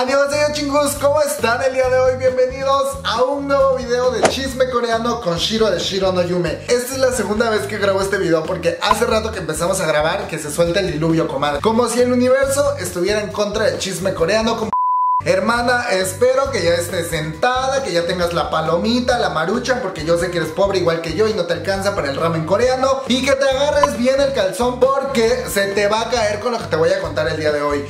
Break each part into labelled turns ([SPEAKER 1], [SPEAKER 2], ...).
[SPEAKER 1] Annyeonghaseyo chingus, ¿cómo están el día de hoy? Bienvenidos a un nuevo video de chisme coreano con Shiro de Shiro no Yume. Esta es la segunda vez que grabo este video porque hace rato que empezamos a grabar que se suelta el diluvio, comadre. Como si el universo estuviera en contra del chisme coreano Hermana, espero que ya estés sentada, que ya tengas la palomita, la marucha, porque yo sé que eres pobre igual que yo y no te alcanza para el ramen coreano. Y que te agarres bien el calzón porque se te va a caer con lo que te voy a contar el día de hoy.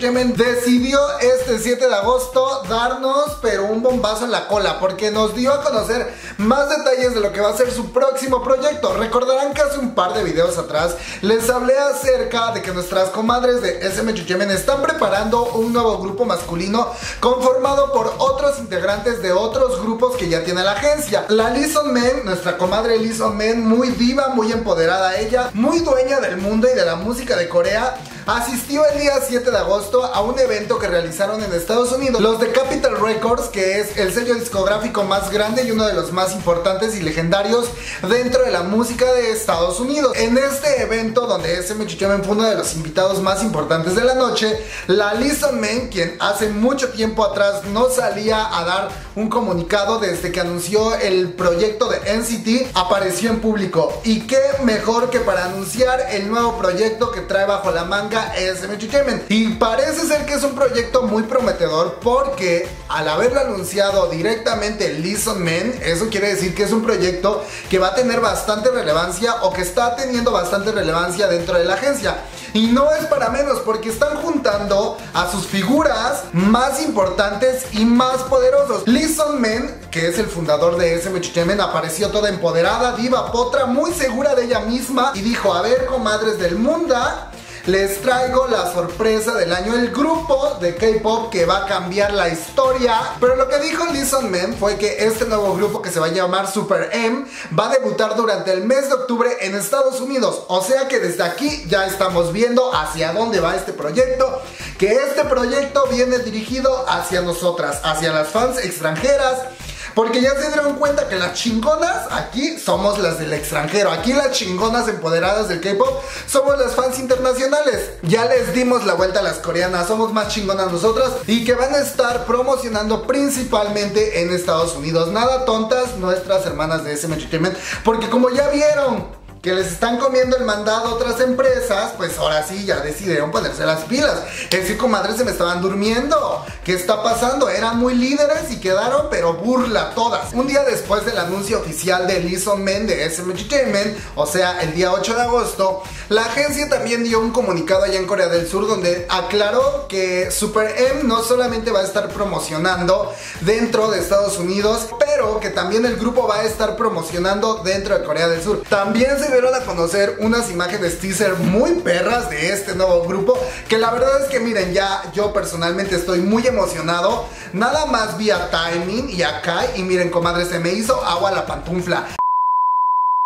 [SPEAKER 1] Decidió este 7 de agosto darnos, pero un bombazo en la cola, porque nos dio a conocer más detalles de lo que va a ser su próximo proyecto. Recordarán que hace un par de videos atrás les hablé acerca de que nuestras comadres de SM están preparando un nuevo grupo masculino conformado por otros integrantes de otros grupos que ya tiene la agencia. La Lison Men, nuestra comadre Lison Men, muy viva, muy empoderada ella, muy dueña del mundo y de la música de Corea, asistió el día 7 de agosto a un evento que realizaron en Estados Unidos, los de Capitol Records, que es el sello discográfico más grande y uno de los más importantes y legendarios dentro de la música de Estados Unidos. En este evento, donde SM Chichemen fue uno de los invitados más importantes de la noche, la Listen Men, quien hace mucho tiempo atrás no salía a dar un comunicado desde que anunció el proyecto de NCT, apareció en público. Y qué mejor que para anunciar el nuevo proyecto que trae bajo la manga Chichemen. Y parece ser que es un proyecto muy prometedor porque al haberlo anunciado directamente Listen Men, eso quiere decir que es un proyecto que va a tener bastante relevancia o que está teniendo bastante relevancia dentro de la agencia. Y no es para menos porque están juntando a sus figuras más importantes y más poderosos. Listen Men, que es el fundador de SM apareció toda empoderada, diva, potra, muy segura de ella misma y dijo, a ver, comadres del mundo, les traigo la sorpresa del año, el grupo de K-pop que va a cambiar la historia. Pero lo que dijo Listen Men fue que este nuevo grupo que se va a llamar Super M va a debutar durante el mes de octubre en Estados Unidos. O sea que desde aquí ya estamos viendo hacia dónde va este proyecto. Que este proyecto viene dirigido hacia nosotras, hacia las fans extranjeras porque ya se dieron cuenta que las chingonas aquí somos las del extranjero. Aquí las chingonas empoderadas del K-pop somos las fans internacionales. Ya les dimos la vuelta a las coreanas, somos más chingonas nosotras y que van a estar promocionando principalmente en Estados Unidos. Nada tontas nuestras hermanas de SM Entertainment, porque como ya vieron que les están comiendo el mandado a otras empresas, pues ahora sí ya decidieron ponerse las pilas. Es que comadres se me estaban durmiendo. ¿Qué está pasando? Eran muy líderes y quedaron, pero burla todas. Un día después del anuncio oficial de Lison Men de SM Entertainment, o sea, el día 8 de agosto, la agencia también dio un comunicado allá en Corea del Sur donde aclaró que Super M no solamente va a estar promocionando dentro de Estados Unidos, pero que también el grupo va a estar promocionando dentro de Corea del Sur. También se dieron a conocer unas imágenes teaser muy perras de este nuevo grupo que la verdad es que miren ya yo personalmente estoy muy emocionado nada más vi a Timing y a Kai y miren comadre se me hizo agua la pantufla.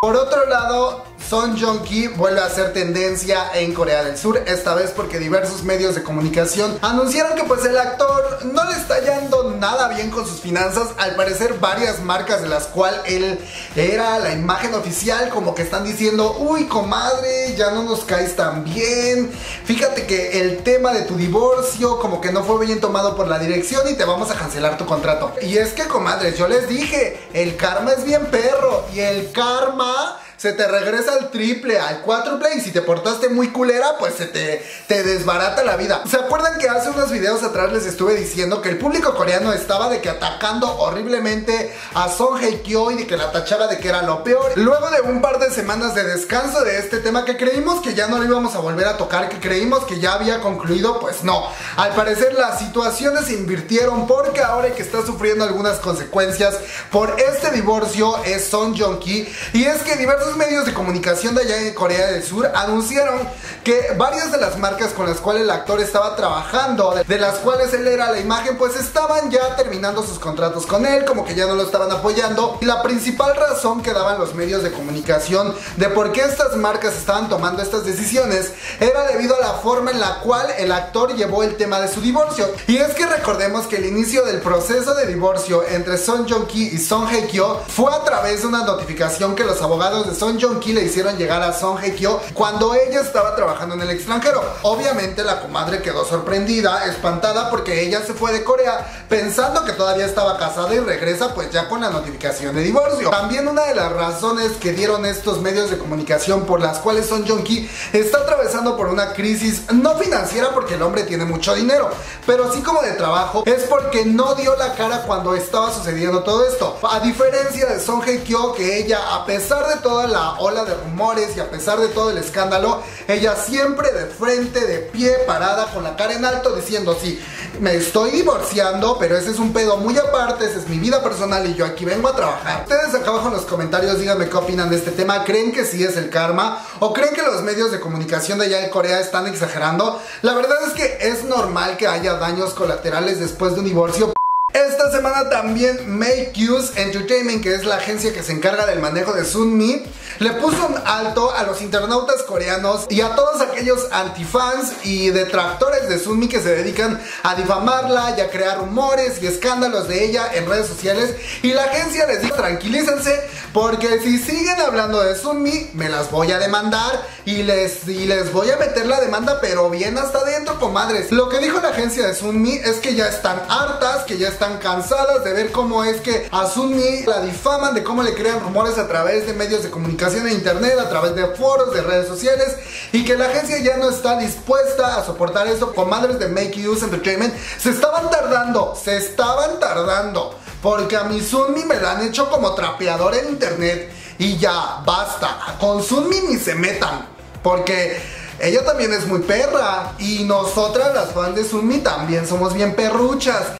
[SPEAKER 1] Por otro lado, Son Jong-ki vuelve a ser tendencia en Corea del Sur, esta vez porque diversos medios de comunicación anunciaron que pues el actor no le está yendo nada bien con sus finanzas, al parecer varias marcas de las cuales él era la imagen oficial como que están diciendo, uy comadre, ya no nos caes tan bien, fíjate que el tema de tu divorcio como que no fue bien tomado por la dirección y te vamos a cancelar tu contrato. Y es que comadres, yo les dije, el karma es bien perro y el karma se te regresa al triple, al cuádruple y si te portaste muy culera, pues se te, te desbarata la vida. ¿Se acuerdan que hace unos videos atrás les estuve diciendo que el público coreano estaba de que atacando horriblemente a Son Hye Kyo y de que la tachaba de que era lo peor? Luego de un par de semanas de descanso de este tema que creímos que ya no lo íbamos a volver a tocar, que creímos que ya había concluido, pues no. Al parecer las situaciones se invirtieron porque ahora que está sufriendo algunas consecuencias por este divorcio es Son Jong Ki y es que diversos diversos medios de comunicación de allá en Corea del Sur anunciaron que varias de las marcas con las cuales el actor estaba trabajando, de las cuales él era la imagen, pues estaban ya terminando sus contratos con él, como que ya no lo estaban apoyando. Y la principal razón que daban los medios de comunicación de por qué estas marcas estaban tomando estas decisiones era debido a la forma en la cual el actor llevó el tema de su divorcio. Y es que recordemos que el inicio del proceso de divorcio entre Son Joong-ki y Son Hye-kyo fue a través de una notificación que los abogados de Son Joong-ki le hicieron llegar a Son Hye-kyo cuando ella estaba trabajando en el extranjero. Obviamente la comadre quedó sorprendida, espantada porque ella se fue de Corea pensando que todavía estaba casada y regresa pues ya con la notificación de divorcio. También una de las razones que dieron estos medios de comunicación por las cuales Son Joong-ki está atravesando por una crisis no financiera porque el hombre tiene mucho dinero, pero sí como de trabajo, es porque no dio la cara cuando estaba sucediendo todo esto. A diferencia de Son Hye Kyo, que ella, a pesar de toda la ola de rumores y a pesar de todo el escándalo, ella siempre de frente, de pie, parada, con la cara en alto, diciendo: Sí, me estoy divorciando, pero ese es un pedo muy aparte, esa es mi vida personal y yo aquí vengo a trabajar. Ustedes acá abajo en los comentarios díganme qué opinan de este tema. ¿Creen que sí es el karma? ¿O creen que los medios de comunicación de allá de Corea están exagerando? La verdad es que es normal que haya daños colaterales después de un divorcio. Esta semana también Make Use Entertainment, que es la agencia que se encarga del manejo de Sunmi, le puso un alto a los internautas coreanos y a todos aquellos antifans y detractores de Sunmi que se dedican a difamarla y a crear rumores y escándalos de ella en redes sociales. Y la agencia les dice, tranquilícense, porque si siguen hablando de Sunmi, me las voy a demandar y les, y les voy a meter la demanda, pero bien hasta adentro, comadres. Lo que dijo la agencia de Sunmi es que ya están hartas, que ya están cansadas de ver cómo es que a Sunmi la difaman, de cómo le crean rumores a través de medios de comunicación e internet, a través de foros, de redes sociales, y que la agencia ya no está dispuesta a soportar eso. Comadres de Make Use Entertainment se estaban tardando, se estaban tardando, porque a mi Sunmi me la han hecho como trapeador en internet. Y ya, basta, con Sunmi ni se metan, porque ella también es muy perra. Y nosotras, las fans de Sunmi, también somos bien perruchas.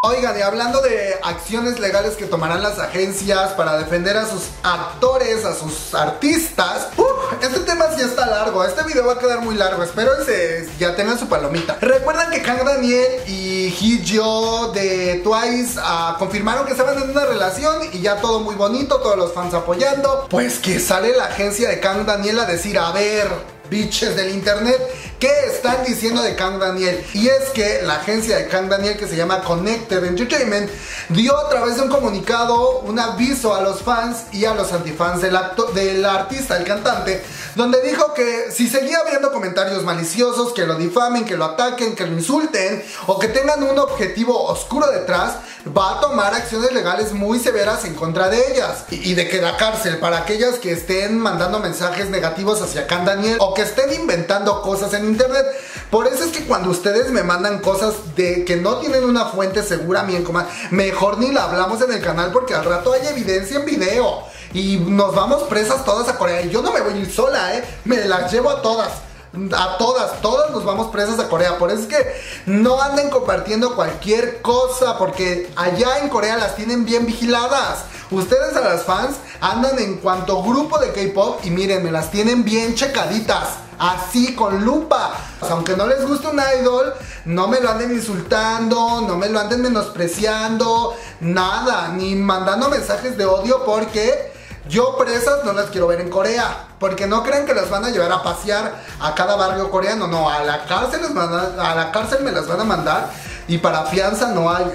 [SPEAKER 1] Oigan, y hablando de acciones legales que tomarán las agencias para defender a sus actores, a sus artistas, este tema sí está largo, este video va a quedar muy largo, espero que ya tengan su palomita. Recuerdan que Kang Daniel y Hee de Twice ah, confirmaron que estaban en una relación y ya todo muy bonito, todos los fans apoyando. Pues que sale la agencia de Kang Daniel a decir, a ver, biches del internet, ¿qué están diciendo de Kang Daniel? Y es que la agencia de Kang Daniel que se llama Connected Entertainment dio a través de un comunicado un aviso a los fans y a los antifans del, del artista, el cantante, donde dijo que si seguía habiendo comentarios maliciosos, que lo difamen, que lo ataquen, que lo insulten o que tengan un objetivo oscuro detrás, va a tomar acciones legales muy severas en contra de ellas y, de que la cárcel para aquellas que estén mandando mensajes negativos hacia Kang Daniel o que estén inventando cosas en internet. Por eso es que cuando ustedes me mandan cosas de que no tienen una fuente segura, como mejor ni la hablamos en el canal porque al rato hay evidencia en video y nos vamos presas todas a Corea. Y yo no me voy a ir sola, ¿eh? Me las llevo a todas. A todas, todas nos vamos presas a Corea. Por eso es que no anden compartiendo cualquier cosa, porque allá en Corea las tienen bien vigiladas. Ustedes a las fans andan en cuanto grupo de K-pop y miren, me las tienen bien checaditas. Así, con lupa. aunque no les guste un idol, no me lo anden insultando, no me lo anden menospreciando, nada, ni mandando mensajes de odio porque yo presas no las quiero ver en Corea. Porque no creen que las van a llevar a pasear a cada barrio coreano. No, a la cárcel, les van a la cárcel me las van a mandar. Y para fianza no hay.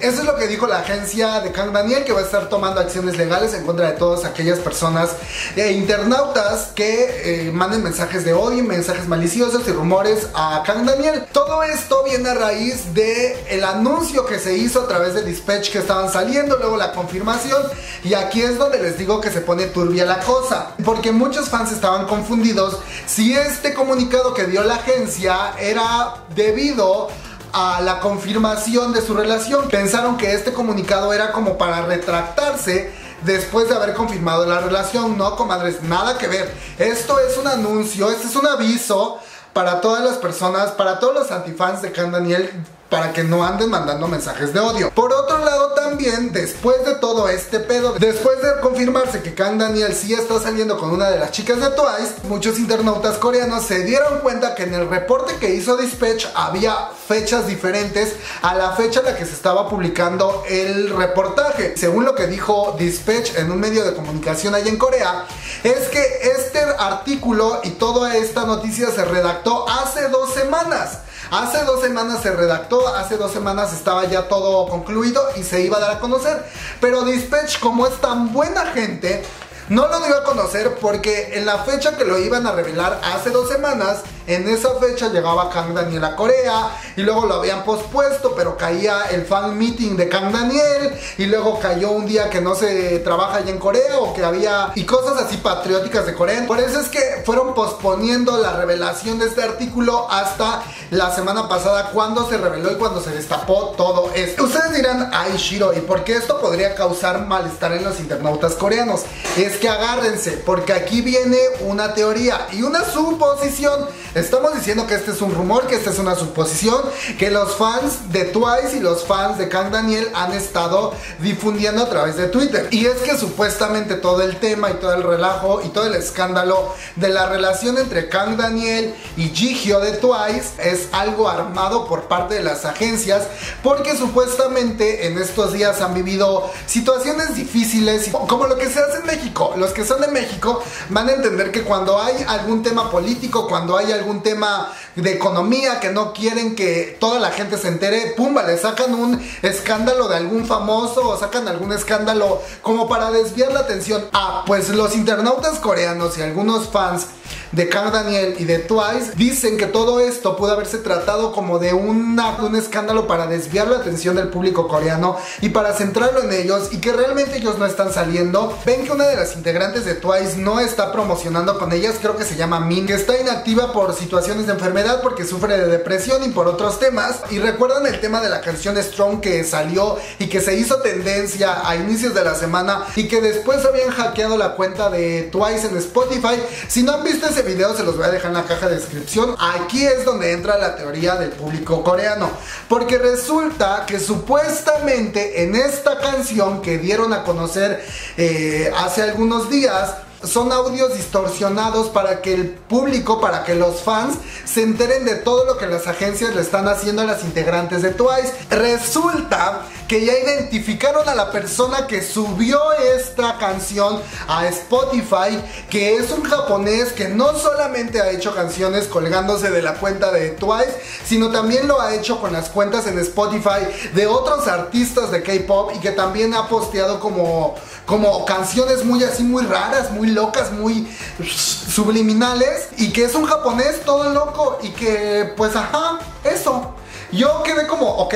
[SPEAKER 1] Eso es lo que dijo la agencia de Kang Daniel, que va a estar tomando acciones legales en contra de todas aquellas personas e internautas que eh, manden mensajes de odio, mensajes maliciosos y rumores a Kang Daniel. Todo esto viene a raíz de el anuncio que se hizo a través de Dispatch que estaban saliendo, luego la confirmación y aquí es donde les digo que se pone turbia la cosa, porque muchos fans estaban confundidos si este comunicado que dio la agencia era debido a la confirmación de su relación. Pensaron que este comunicado era como para retractarse después de haber confirmado la relación. No, comadres, nada que ver. Esto es un anuncio, este es un aviso para todas las personas, para todos los antifans de Can Daniel para que no anden mandando mensajes de odio. Por otro lado también, después de todo este pedo, después de confirmarse que Kang Daniel sí está saliendo con una de las chicas de Twice, muchos internautas coreanos se dieron cuenta que en el reporte que hizo Dispatch había fechas diferentes a la fecha en la que se estaba publicando el reportaje. Según lo que dijo Dispatch en un medio de comunicación allá en Corea, es que este artículo y toda esta noticia se redactó hace dos semanas. Hace dos semanas se redactó, hace dos semanas estaba ya todo concluido y se iba a dar a conocer. Pero Dispatch, como es tan buena gente, no lo dio a conocer porque en la fecha que lo iban a revelar hace dos semanas, en esa fecha llegaba Kang Daniel a Corea y luego lo habían pospuesto, pero caía el fan meeting de Kang Daniel y luego cayó un día que no se trabaja allá en Corea o que había y cosas así patrióticas de Corea. Por eso es que fueron posponiendo la revelación de este artículo hasta la semana pasada cuando se reveló y cuando se destapó todo esto. Ustedes dirán, ay Shiro, ¿y por qué esto podría causar malestar en los internautas coreanos? Es que agárrense, porque aquí viene una teoría y una suposición Estamos diciendo que este es un rumor, que esta es una suposición, que los fans de Twice y los fans de Kang Daniel han estado difundiendo a través de Twitter. Y es que supuestamente todo el tema y todo el relajo y todo el escándalo de la relación entre Kang Daniel y Jihyo de Twice es algo armado por parte de las agencias porque supuestamente en estos días han vivido situaciones difíciles como lo que se hace en México. Los que son de México van a entender que cuando hay algún tema político, cuando hay algún algún tema de economía que no quieren que toda la gente se entere, pumba, le sacan un escándalo de algún famoso o sacan algún escándalo como para desviar la atención. Ah, pues los internautas coreanos y algunos fans de Kang Daniel y de Twice dicen que todo esto pudo haberse tratado como de un escándalo para desviar la atención del público coreano y para centrarlo en ellos y que realmente ellos no están saliendo. Ven que una de las integrantes de Twice no está promocionando con ellas, creo que se llama Min, que está inactiva por situaciones de enfermedad porque sufre de depresión y por otros temas. Y recuerdan el tema de la canción Strong que salió y que se hizo tendencia a inicios de la semana y que después habían hackeado la cuenta de Twice en Spotify. Si no han visto ese video se los voy a dejar en la caja de descripción. Aquí es donde entra la teoría del público coreano. Porque resulta que supuestamente en esta canción que dieron a conocer eh, hace algunos días, son audios distorsionados para que el público, para que los fans se enteren de todo lo que las agencias le están haciendo a las integrantes de Twice. Resulta que ya identificaron a la persona que subió esta canción a Spotify, que es un japonés que no solamente ha hecho canciones colgándose de la cuenta de Twice, sino también lo ha hecho con las cuentas en Spotify de otros artistas de K-pop y que también ha posteado como, como canciones muy así, muy raras, muy locas, muy subliminales y que es un japonés todo loco y que pues ajá, eso. Yo quedé como, ok,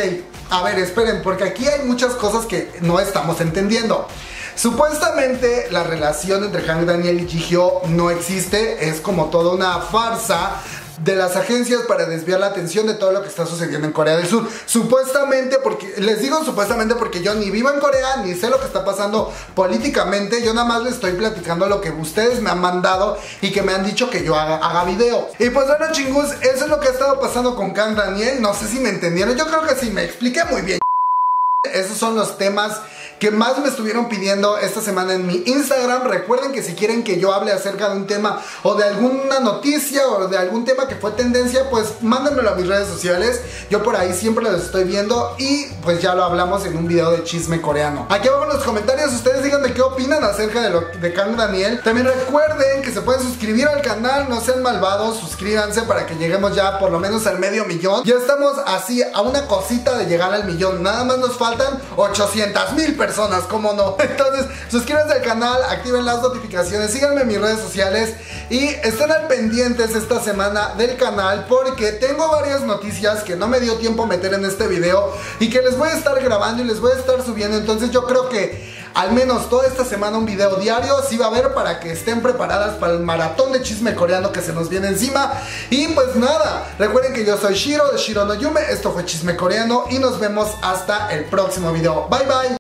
[SPEAKER 1] a ver, esperen, porque aquí hay muchas cosas que no estamos entendiendo. Supuestamente la relación entre Hank Daniel y Jihyo no existe, es como toda una farsa de las agencias para desviar la atención de todo lo que está sucediendo en Corea del Sur. Supuestamente, porque les digo supuestamente porque yo ni vivo en Corea, ni sé lo que está pasando políticamente, yo nada más les estoy platicando lo que ustedes me han mandado y que me han dicho que yo haga, haga video. Y pues bueno chingus, eso es lo que ha estado pasando con Kang Daniel, no sé si me entendieron, yo creo que sí, me expliqué muy bien. Esos son los temas que más me estuvieron pidiendo esta semana en mi Instagram. Recuerden que si quieren que yo hable acerca de un tema o de alguna noticia o de algún tema que fue tendencia, pues mándenmelo a mis redes sociales. Yo por ahí siempre los estoy viendo y pues ya lo hablamos en un video de chisme coreano. Aquí abajo en los comentarios ustedes díganme qué opinan acerca de lo de Kang Daniel. También recuerden que se pueden suscribir al canal, no sean malvados, suscríbanse para que lleguemos ya por lo menos al medio millón. Ya estamos así a una cosita de llegar al millón. Nada más nos faltan 800 mil personas ¿cómo no? Entonces, suscríbanse al canal, activen las notificaciones, síganme en mis redes sociales y estén al pendientes esta semana del canal porque tengo varias noticias que no me dio tiempo meter en este video y que les voy a estar grabando y les voy a estar subiendo. Entonces, yo creo que al menos toda esta semana un video diario sí va a haber para que estén preparadas para el maratón de chisme coreano que se nos viene encima. Y pues nada, recuerden que yo soy Shiro de Shiro no Yume, esto fue Chisme Coreano y nos vemos hasta el próximo video. Bye bye.